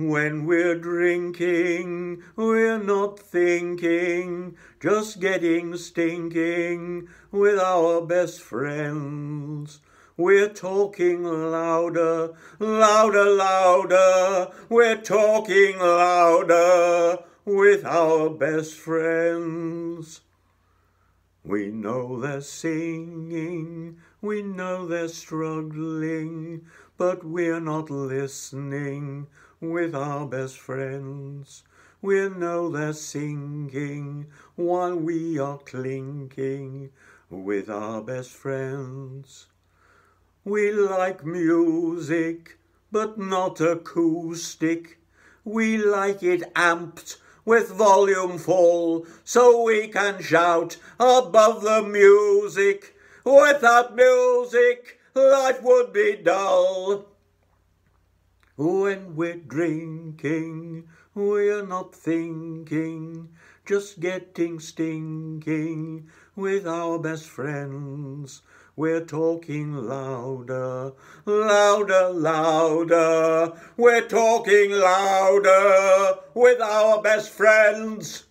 When we're drinking, we're not thinking, just getting stinking with our best friends. We're talking louder, louder, louder. We're talking louder with our best friends. We know they're singing, we know they're struggling, but we're not listening with our best friends. We know they're singing while we are clinking with our best friends. We like music, but not acoustic. We like it amped with volume full so we can shout above the music. Without music, life would be dull. When we're drinking, we're not thinking, just getting stinking with our best friends. We're talking louder, louder, louder. We're talking louder with our best friends.